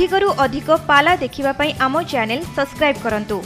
ଅଧିକରୁ ଅଧିକ ପାଲା ଦେଖିବା ପାଇଁ ଆମ ଚ୍ୟାନେଲ ସବସ୍କ୍ରାଇବ୍ କରନ୍ତୁ